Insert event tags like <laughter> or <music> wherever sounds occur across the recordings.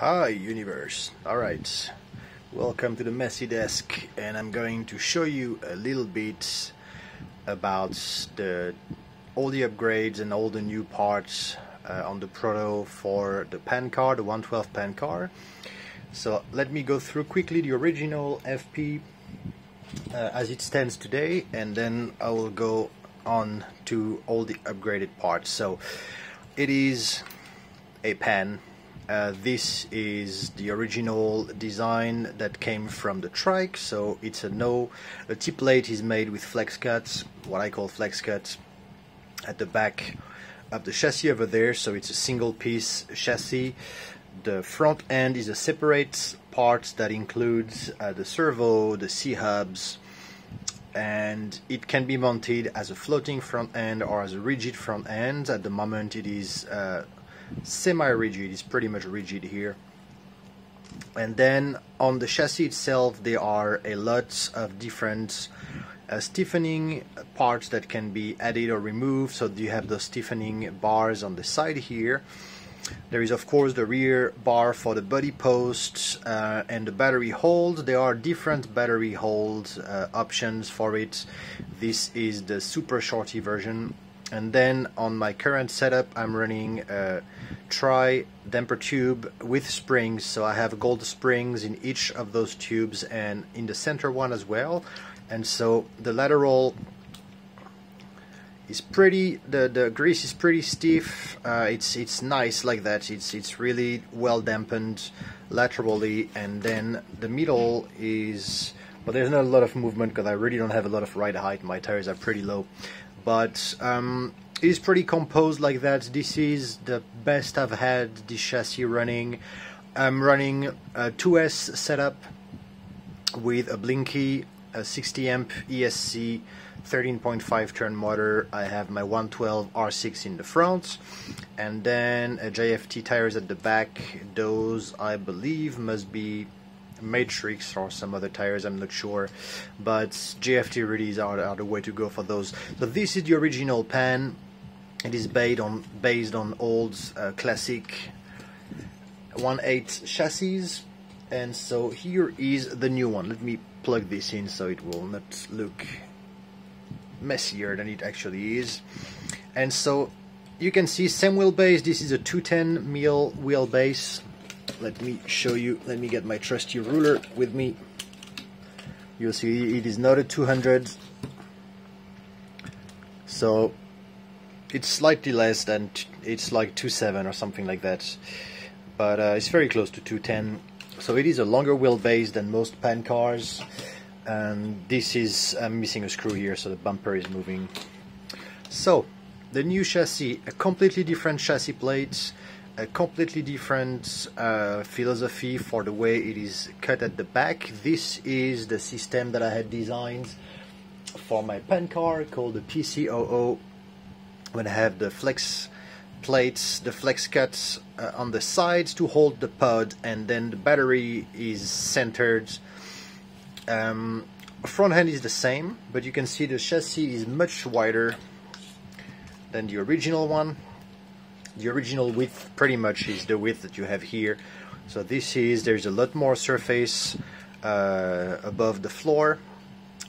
Hi universe. Alright, welcome to the messy desk and I'm going to show you a little bit about the all the upgrades and all the new parts uh, on the Proto for the pan car, the 112 pan car. So let me go through quickly the original FP uh, as it stands today and then I will go on to all the upgraded parts. So it is a pan uh, this is the original design that came from the trike, so it's a no. The tip plate is made with flex cuts, what I call flex cuts, at the back of the chassis over there, so it's a single piece chassis. The front end is a separate part that includes uh, the servo, the C-hubs, and it can be mounted as a floating front end or as a rigid front end. At the moment it is uh, semi-rigid, it's pretty much rigid here. And then on the chassis itself there are a lot of different uh, stiffening parts that can be added or removed. So you have the stiffening bars on the side here. There is of course the rear bar for the body posts uh, and the battery hold. There are different battery hold uh, options for it. This is the super shorty version and then on my current setup I'm running a tri damper tube with springs. So I have gold springs in each of those tubes and in the center one as well. And so the lateral is pretty the the grease is pretty stiff. Uh, it's it's nice like that. It's it's really well dampened laterally. And then the middle is but there's not a lot of movement because I really don't have a lot of ride height. My tires are pretty low but um, it's pretty composed like that. This is the best I've had the chassis running. I'm running a 2S setup with a Blinky, a 60 amp ESC 13.5 turn motor. I have my 112 R6 in the front and then a JFT tires at the back. Those I believe must be Matrix or some other tires, I'm not sure. But JFT really are, are the way to go for those. So this is the original pan. It is based on based on old uh, classic 1.8 chassis. And so here is the new one. Let me plug this in so it will not look messier than it actually is. And so you can see same wheelbase. This is a 210 mil wheelbase let me show you let me get my trusty ruler with me. You'll see it is not a 200 so it's slightly less than it's like 27 or something like that. But uh, it's very close to 210 so it is a longer wheelbase than most pan cars. And this is I'm missing a screw here so the bumper is moving. So the new chassis a completely different chassis plate a completely different uh, philosophy for the way it is cut at the back. This is the system that I had designed for my pen car called the PCOO when I have the flex plates, the flex cuts uh, on the sides to hold the pod and then the battery is centered. Um, front end is the same but you can see the chassis is much wider than the original one the original width pretty much is the width that you have here. So this is there's a lot more surface uh, above the floor.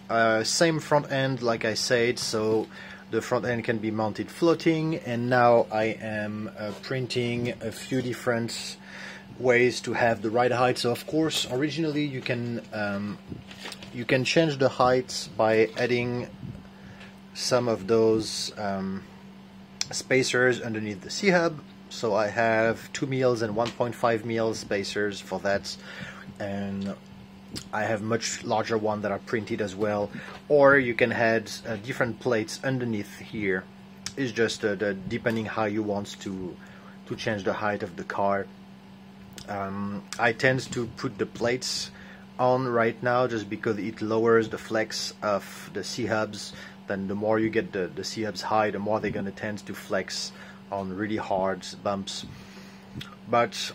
Uh, same front end like I said so the front end can be mounted floating and now I am uh, printing a few different ways to have the right height. So of course originally you can um, you can change the height by adding some of those um, spacers underneath the C-hub. So I have 2 mils and 1.5 mils spacers for that. And I have much larger one that are printed as well. Or you can add uh, different plates underneath here. It's just uh, the, depending how you want to to change the height of the car. Um, I tend to put the plates on right now just because it lowers the flex of the C-hubs then the more you get the, the C-hubs high, the more they're going to tend to flex on really hard bumps. But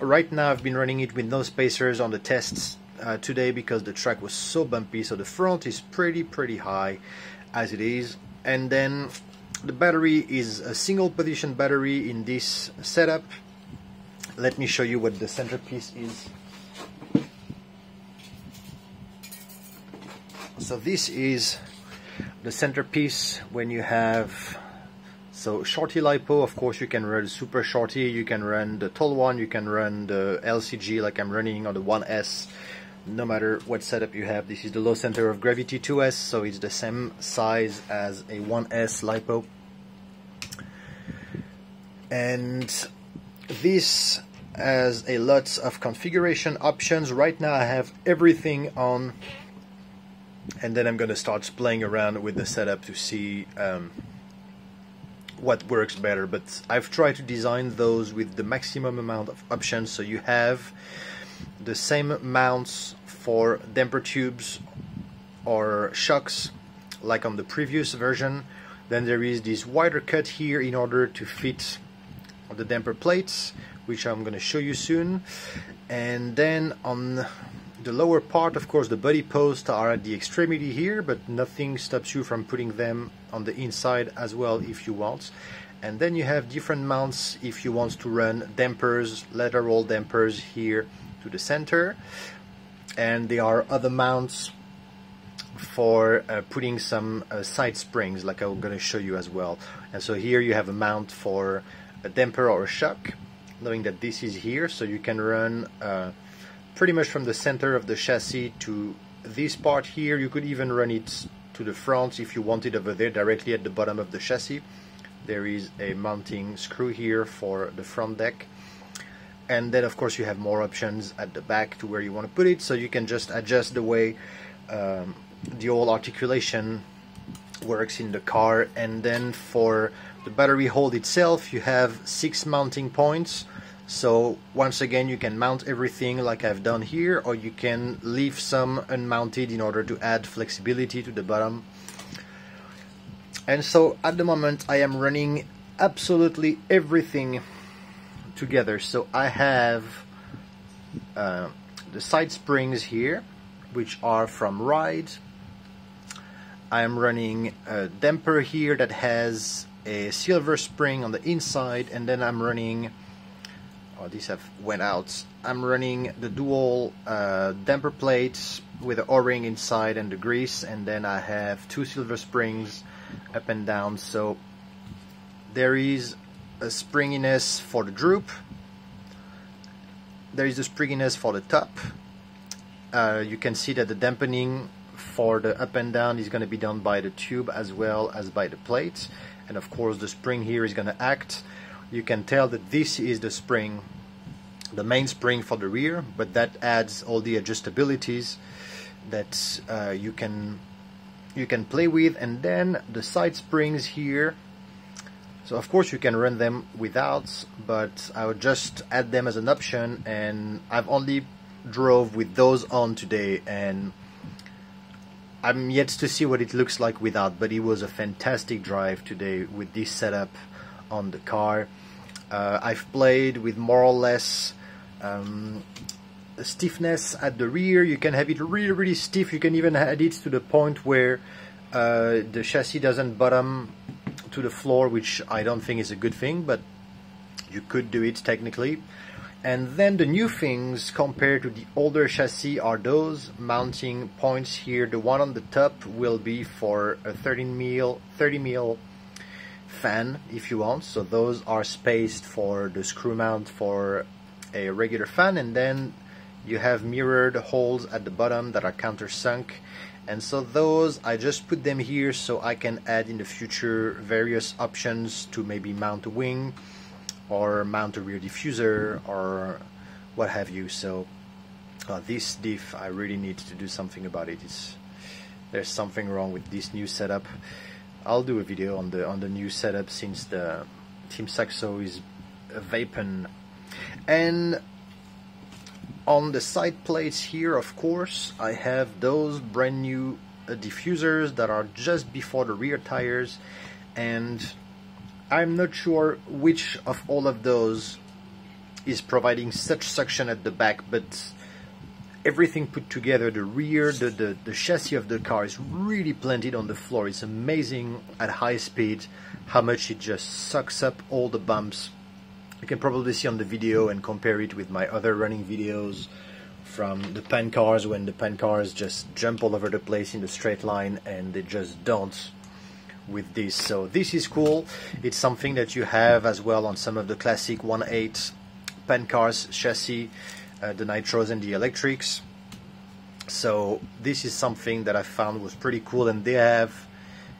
right now I've been running it with no spacers on the tests uh, today because the track was so bumpy. So the front is pretty, pretty high as it is. And then the battery is a single position battery in this setup. let me show you what the centerpiece is. So this is the centerpiece when you have so shorty lipo of course you can run super shorty you can run the tall one you can run the LCG like I'm running on the 1S no matter what setup you have this is the low center of gravity 2S so it's the same size as a 1S lipo. And this has a lot of configuration options. Right now I have everything on and then I'm gonna start playing around with the setup to see um, what works better. But I've tried to design those with the maximum amount of options. So you have the same mounts for damper tubes or shocks like on the previous version. Then there is this wider cut here in order to fit the damper plates which I'm going to show you soon. And then on the lower part of course the body posts are at the extremity here but nothing stops you from putting them on the inside as well if you want. And then you have different mounts if you want to run dampers lateral dampers here to the center. And there are other mounts for uh, putting some uh, side springs like I'm going to show you as well. And so here you have a mount for a damper or a shock knowing that this is here so you can run uh, pretty much from the center of the chassis to this part here. You could even run it to the front if you want it over there directly at the bottom of the chassis. There is a mounting screw here for the front deck. And then of course you have more options at the back to where you want to put it. So you can just adjust the way um, the whole articulation works in the car. And then for the battery hold itself you have six mounting points so once again you can mount everything like I've done here or you can leave some unmounted in order to add flexibility to the bottom. And so at the moment I am running absolutely everything together. So I have uh, the side springs here which are from Ride. I am running a damper here that has a silver spring on the inside and then I'm running oh these have went out. I'm running the dual uh, damper plates with the o-ring inside and the grease and then I have two silver springs up and down. So there is a springiness for the droop. There is a springiness for the top. Uh, you can see that the dampening for the up and down is going to be done by the tube as well as by the plate. And of course the spring here is going to act you can tell that this is the spring the main spring for the rear but that adds all the adjustabilities that uh, you can you can play with. And then the side springs here. So of course you can run them without but I would just add them as an option. And I've only drove with those on today and I'm yet to see what it looks like without, but it was a fantastic drive today with this setup on the car. Uh, I've played with more or less um, stiffness at the rear. You can have it really, really stiff. You can even add it to the point where uh, the chassis doesn't bottom to the floor, which I don't think is a good thing, but you could do it technically. And then the new things compared to the older chassis are those mounting points here. The one on the top will be for a 13 mil, 30 mil fan if you want. So those are spaced for the screw mount for a regular fan and then you have mirrored holes at the bottom that are countersunk. And so those I just put them here so I can add in the future various options to maybe mount a wing or mount a rear diffuser or what have you. So uh, this diff I really need to do something about it. It's, there's something wrong with this new setup I'll do a video on the on the new setup since the Team Saxo is a vaping. And on the side plates here of course I have those brand new uh, diffusers that are just before the rear tires. And I'm not sure which of all of those is providing such suction at the back, but everything put together, the rear, the, the, the chassis of the car is really planted on the floor. It's amazing at high speed how much it just sucks up all the bumps. You can probably see on the video and compare it with my other running videos from the pan cars when the pan cars just jump all over the place in the straight line and they just don't with this. So this is cool. It's something that you have as well on some of the classic 1.8 pan cars chassis uh, the nitros and the electrics. So this is something that I found was pretty cool and they have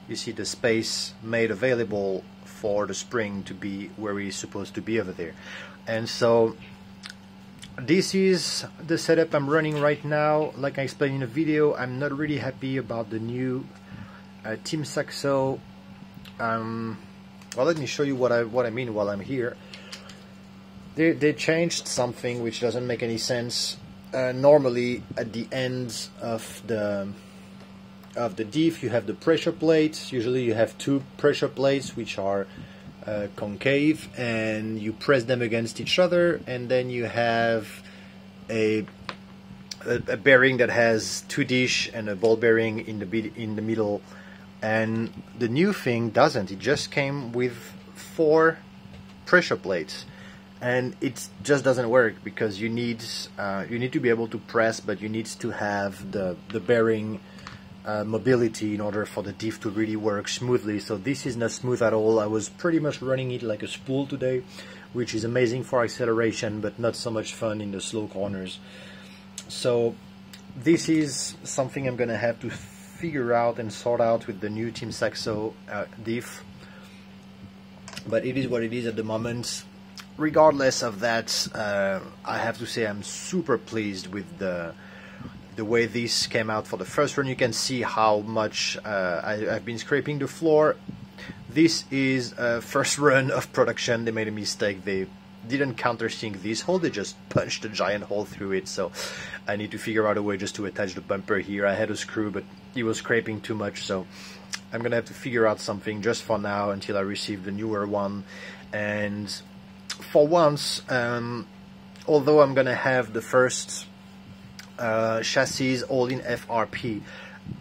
you see the space made available for the spring to be where it's supposed to be over there. And so this is the setup I'm running right now. Like I explained in the video I'm not really happy about the new uh, Team Saxo. Um, well let me show you what I what I mean while I'm here they, they changed something which doesn't make any sense uh, normally at the end of the of the diff you have the pressure plates. Usually you have two pressure plates which are uh, concave and you press them against each other and then you have a, a, a bearing that has two dish and a ball bearing in the in the middle. And the new thing doesn't. It just came with four pressure plates and it just doesn't work because you need uh, you need to be able to press but you need to have the the bearing uh, mobility in order for the diff to really work smoothly. So this is not smooth at all. I was pretty much running it like a spool today, which is amazing for acceleration, but not so much fun in the slow corners. So this is something I'm gonna have to figure out and sort out with the new Team Saxo uh, diff. But it is what it is at the moment. Regardless of that, uh, I have to say I'm super pleased with the the way this came out for the first run, you can see how much uh, I, have been scraping the floor. This is a first <laughs> run of production. They made a mistake. They didn't countersink this hole. They just punched a giant hole through it. So I need to figure out a way just to attach the bumper here. I had a screw, but it was scraping too much. So I'm gonna have to figure out something just for now until I receive the newer one. And for once, um, although I'm gonna have the first uh, chassis all in FRP.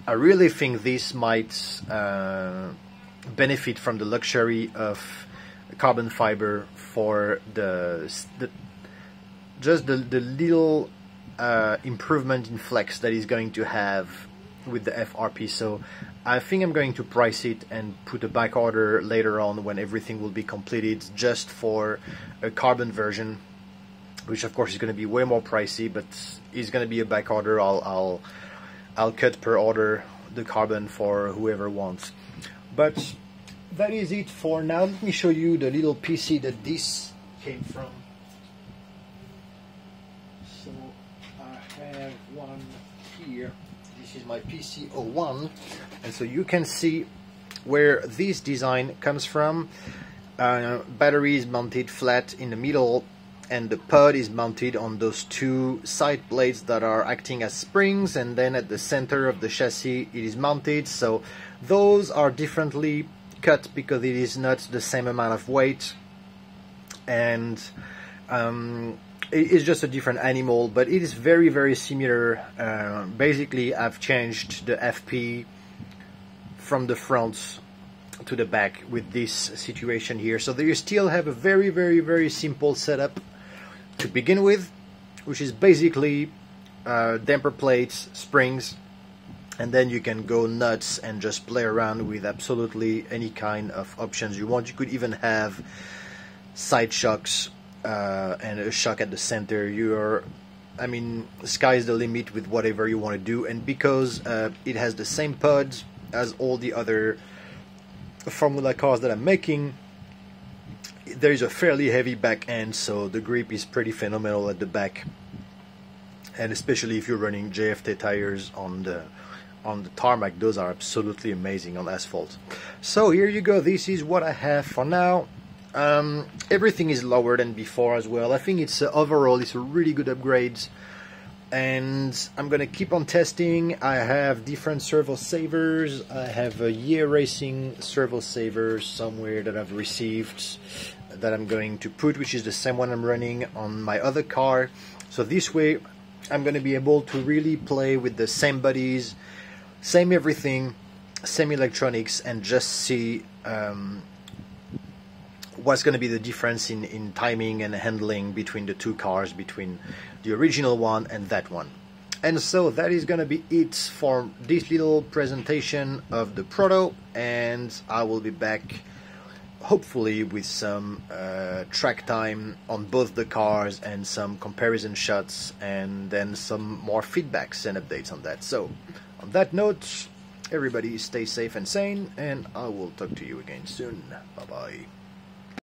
I really think this might uh, benefit from the luxury of carbon fiber for the, the just the, the little uh, improvement in flex that is going to have with the FRP. So I think I'm going to price it and put a back order later on when everything will be completed just for a carbon version which of course is going to be way more pricey, but is going to be a back order. I'll I'll I'll cut per order the carbon for whoever wants. But that is it for now. Let me show you the little PC that this came from. So I have one here. This is my PC01, and so you can see where this design comes from. Uh, battery is mounted flat in the middle and the pod is mounted on those two side blades that are acting as springs and then at the center of the chassis it is mounted so those are differently cut because it is not the same amount of weight and um, it is just a different animal but it is very very similar uh, basically I've changed the FP from the front to the back with this situation here so you still have a very very very simple setup to begin with, which is basically uh, damper plates, springs, and then you can go nuts and just play around with absolutely any kind of options you want. You could even have side shocks uh, and a shock at the center. You're, I mean, sky's the limit with whatever you want to do. And because uh, it has the same pods as all the other Formula cars that I'm making, there is a fairly heavy back end, so the grip is pretty phenomenal at the back, and especially if you're running JFT tires on the on the tarmac, those are absolutely amazing on asphalt. So here you go. This is what I have for now. Um, everything is lower than before as well. I think it's uh, overall it's a really good upgrade and I'm gonna keep on testing. I have different servo savers. I have a Yeah Racing servo saver somewhere that I've received that I'm going to put, which is the same one I'm running on my other car. So this way, I'm gonna be able to really play with the same bodies, same everything, same electronics, and just see um, what's going to be the difference in, in timing and handling between the two cars, between the original one and that one. And so that is going to be it for this little presentation of the Proto, and I will be back hopefully with some uh, track time on both the cars and some comparison shots and then some more feedbacks and updates on that. So, on that note, everybody stay safe and sane, and I will talk to you again soon. Bye bye.